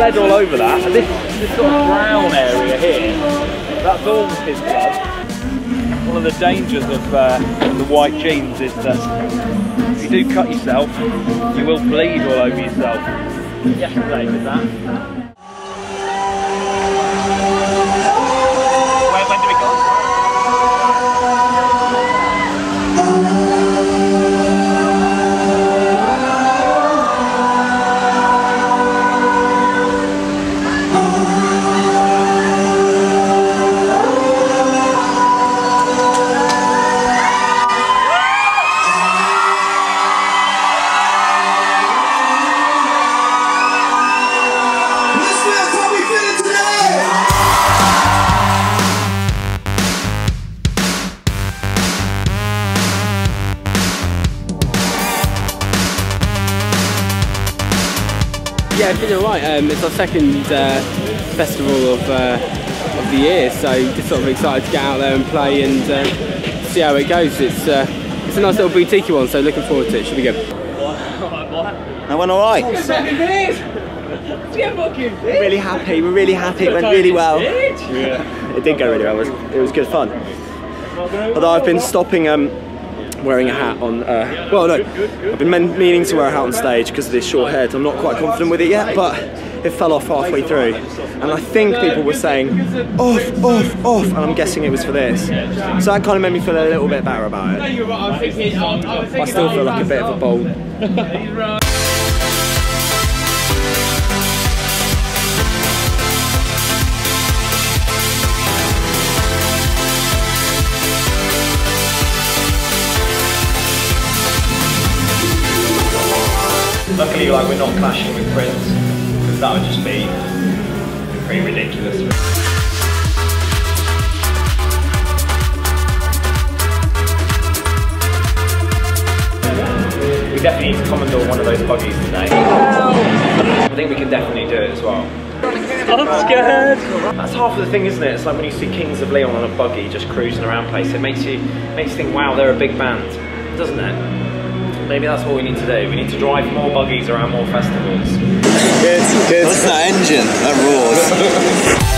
over that. And this, this sort of brown area here, that's all his blood. One of the dangers of uh, the white jeans is that if you do cut yourself, you will bleed all over yourself. Yesterday with that. Yeah, it's been alright. Um, it's our second uh, festival of, uh, of the year, so just sort of excited to get out there and play and uh, see how it goes. It's uh, it's a nice little boutique one, so looking forward to it. Should be good. I went all right. We're really happy. We're really happy. It went really well. It did go really well. It was, it was good fun. Although I've been stopping um, wearing a hat on. Uh, well, no, I've been meaning to wear a hat on stage because of this short head. I'm not quite confident with it yet, but it fell off halfway through, and I think people were saying off, off, off, and I'm guessing it was for this. So that kind of made me feel a little bit better about it. I still feel like a bit of a bold Luckily, like we're not clashing with Prince, because that would just be pretty ridiculous. We definitely need to commodore one of those buggies today. I think we can definitely do it as well. I'm scared. That's half of the thing, isn't it? It's like when you see Kings of Leon on a buggy just cruising around place. It makes you makes you think, wow, they're a big band, doesn't it? Maybe that's what we need to do. We need to drive more buggies around more festivals. Good, good. What's that engine? That roars.